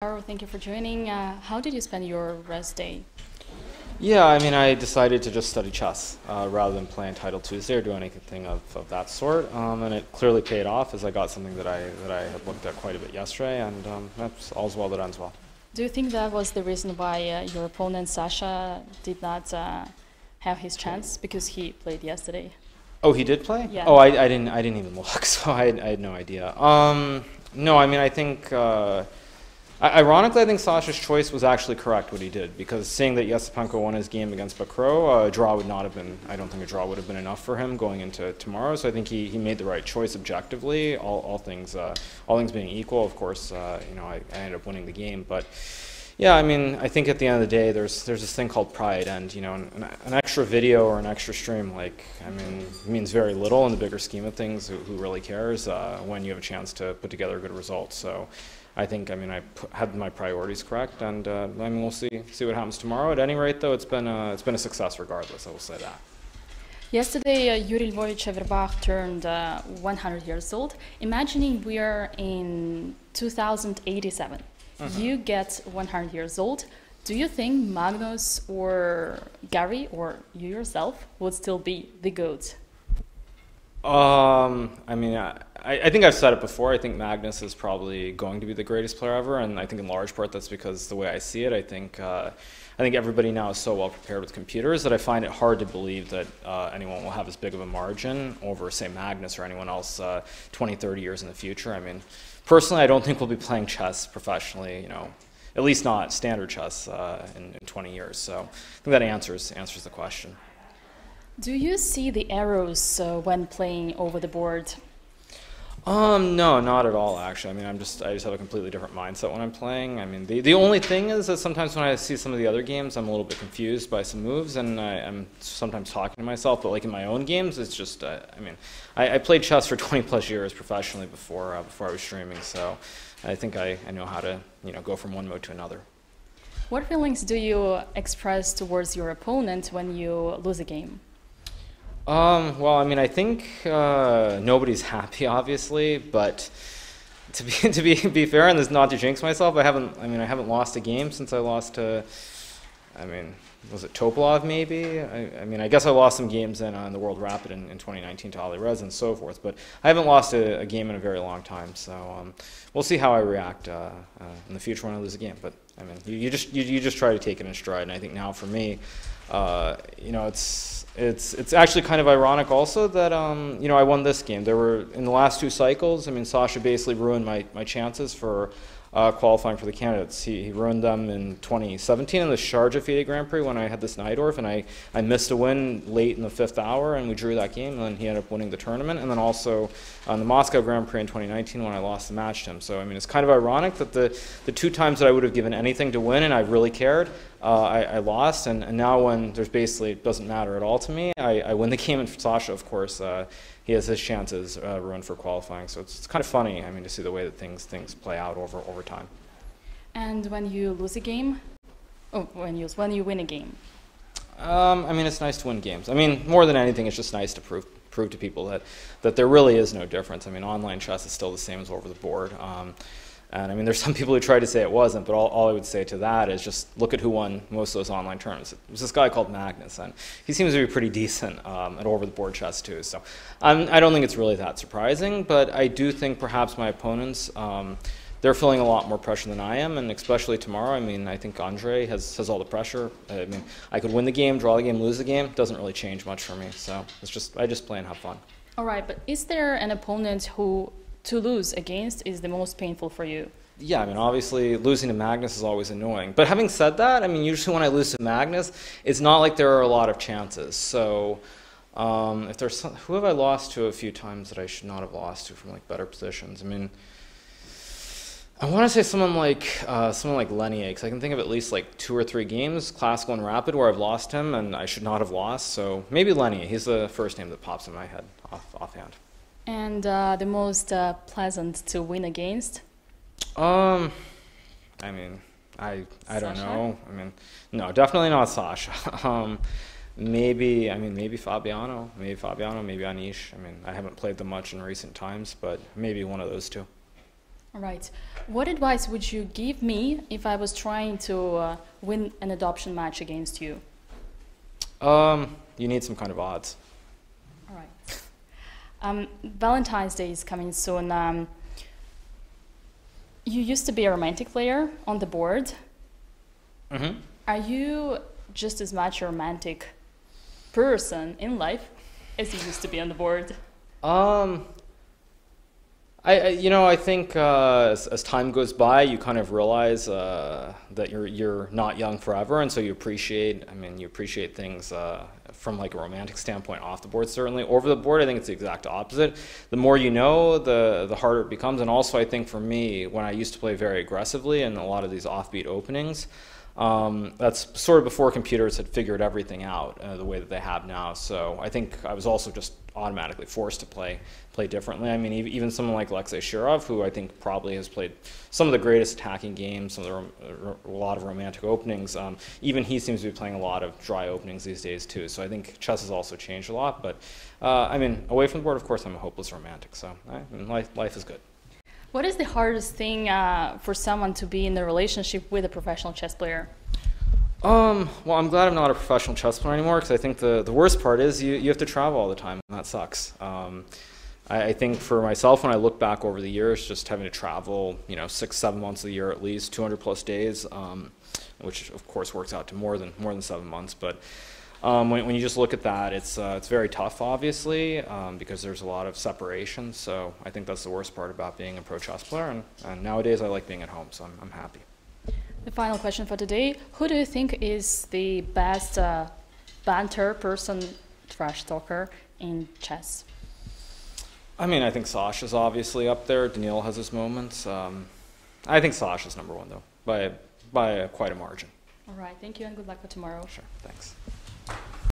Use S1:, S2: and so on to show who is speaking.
S1: Thank you for joining. Uh, how did you spend your rest day?
S2: Yeah, I mean, I decided to just study chess uh, rather than playing Title Tuesday or do anything of, of that sort, um, and it clearly paid off as I got something that I that I had looked at quite a bit yesterday, and um, that's all's well that ends well.
S1: Do you think that was the reason why uh, your opponent Sasha did not uh, have his chance because he played yesterday?
S2: Oh, he did play.
S1: Yeah.
S2: Oh, I, I didn't I didn't even look, so I had, I had no idea. Um, no, I mean, I think. Ironically, I think Sasha's choice was actually correct what he did because seeing that Yesipenko won his game against Bacrot, uh, a draw would not have been. I don't think a draw would have been enough for him going into tomorrow. So I think he, he made the right choice objectively. All, all things uh, all things being equal, of course, uh, you know I, I ended up winning the game. But yeah, I mean, I think at the end of the day, there's there's this thing called pride, and you know, an, an extra video or an extra stream, like I mean, means very little in the bigger scheme of things. Who, who really cares uh, when you have a chance to put together a good result? So. I think, I mean, I had my priorities correct, and uh, I mean, we'll see see what happens tomorrow. At any rate, though, it's been a, it's been a success regardless. I will say that.
S1: Yesterday, uh, Yuri Lvovich Averbach turned uh, 100 years old. Imagining we are in 2087, you get 100 years old. Do you think Magnus or Gary or you yourself would still be the goat?
S2: Um, I mean, I, I think I've said it before. I think Magnus is probably going to be the greatest player ever, and I think in large part that's because the way I see it, I think uh, I think everybody now is so well prepared with computers that I find it hard to believe that uh, anyone will have as big of a margin over, say, Magnus or anyone else uh, 20, 30 years in the future. I mean, personally, I don't think we'll be playing chess professionally. You know, at least not standard chess uh, in, in 20 years. So I think that answers answers the question.
S1: Do you see the arrows uh, when playing over the board?
S2: Um, no, not at all. Actually, I mean, I'm just I just have a completely different mindset when I'm playing. I mean, the the only thing is that sometimes when I see some of the other games, I'm a little bit confused by some moves, and I, I'm sometimes talking to myself. But like in my own games, it's just uh, I mean, I, I played chess for 20 plus years professionally before uh, before I was streaming, so I think I, I know how to you know go from one mode to another.
S1: What feelings do you express towards your opponent when you lose a game?
S2: Um, well, I mean, I think uh, nobody's happy, obviously, but to be to be be fair and this not to jinx myself, I haven't. I mean, I haven't lost a game since I lost to. I mean, was it Topalov maybe? I, I mean, I guess I lost some games in uh, the World Rapid in, in 2019 to Alireza and so forth, but I haven't lost a, a game in a very long time. So um, we'll see how I react uh, uh, in the future when I lose a game. But I mean, you, you just you, you just try to take it in stride, and I think now for me, uh, you know, it's it's it's actually kind of ironic also that um, you know I won this game. There were in the last two cycles. I mean, Sasha basically ruined my, my chances for uh, qualifying for the candidates. He, he ruined them in 2017 in the Sharjah FIDE Grand Prix when I had this Najdorf and I, I missed a win late in the fifth hour and we drew that game and then he ended up winning the tournament. And then also on the Moscow Grand Prix in 2019 when I lost the match to him. So I mean, it's kind of ironic that the the two times that I would have given anything to win and I really cared, uh, I, I lost. And, and now when there's basically it doesn't matter at all to me, I, I win the game. And for Sasha, of course, uh, he has his chances uh, ruined for qualifying. So it's, it's kind of funny. I mean, to see the way that things things play out over over time.
S1: And when you lose a game, oh, when you when you win a game,
S2: Um, I mean, it's nice to win games. I mean, more than anything, it's just nice to prove prove to people that, that there really is no difference. I mean, online chess is still the same as over the board. Um, and I mean, there's some people who try to say it wasn't, but all, all I would say to that is just look at who won most of those online tournaments. It was this guy called Magnus, and he seems to be pretty decent um, at over the board chess too. So um, I don't think it's really that surprising, but I do think perhaps my opponents. Um, they're feeling a lot more pressure than I am, and especially tomorrow. I mean, I think Andre has, has all the pressure. I mean, I could win the game, draw the game, lose the game. It Doesn't really change much for me. So it's just I just play and have fun.
S1: all right. But is there an opponent who to lose against is the most painful for you?
S2: Yeah, I mean, obviously losing to Magnus is always annoying. But having said that, I mean, usually when I lose to Magnus, it's not like there are a lot of chances. So um, if there's some, who have I lost to a few times that I should not have lost to from like better positions? I mean, I want to say someone like uh, someone like Lenny because I can think of at least like two or three games, classical and rapid, where I've lost him and I should not have lost. So maybe Lenny. He's the first name that pops in my head off offhand.
S1: And uh, the most uh, pleasant to win against?
S2: Um, I mean, I I don't know. I mean, no, definitely not Sasha. um, maybe I mean maybe Fabiano, maybe Fabiano, maybe Anish. I mean, I haven't played them much in recent times, but maybe one of those two.
S1: All right. What advice would you give me if I was trying to uh, win an adoption match against you?
S2: Um, you need some kind of odds.
S1: Um, Valentine's Day is coming soon. Um, you used to be a romantic player on the board.
S2: Mm-hmm.
S1: Are you just as much a romantic person in life as you used to be on the board?
S2: Um, I, I you know I think uh, as, as time goes by, you kind of realize uh, that you're you're not young forever, and so you appreciate. I mean, you appreciate things uh, from like a romantic standpoint off the board. Certainly, over the board, I think it's the exact opposite. The more you know, the the harder it becomes. And also, I think for me, when I used to play very aggressively in a lot of these offbeat openings. Um, that's sort of before computers had figured everything out uh, the way that they have now. So I think I was also just automatically forced to play play differently. I mean, ev- even someone like Alexei Shirov, who I think probably has played some of the greatest attacking games, some of the a lot of romantic openings. Um, even he seems to be playing a lot of dry openings these days too. So I think chess has also changed a lot. But uh, I mean, away from the board, of course, I'm a hopeless romantic. So I mean, life life is good.
S1: What is the hardest thing uh, for someone to be in a relationship with a professional chess player?
S2: Um, well, I'm glad I'm not a professional chess player anymore because I think the, the worst part is you, you have to travel all the time, and that sucks. Um, I, I think for myself, when I look back over the years, just having to travel, you know, six, seven months a year at least, 200 plus days, um, which of course works out to more than more than seven months. But um, when, when you just look at that, it's uh, it's very tough, obviously, um, because there's a lot of separation. So I think that's the worst part about being a pro chess player. And, and nowadays, I like being at home, so I'm, I'm happy.
S1: The final question for today Who do you think is the best uh, banter person, trash talker in chess?
S2: I mean, I think Sasha's obviously up there. Daniil has his moments. Um, I think Sasha's number one, though, by by quite a margin.
S1: All right, thank you and good luck for tomorrow.
S2: Sure, thanks.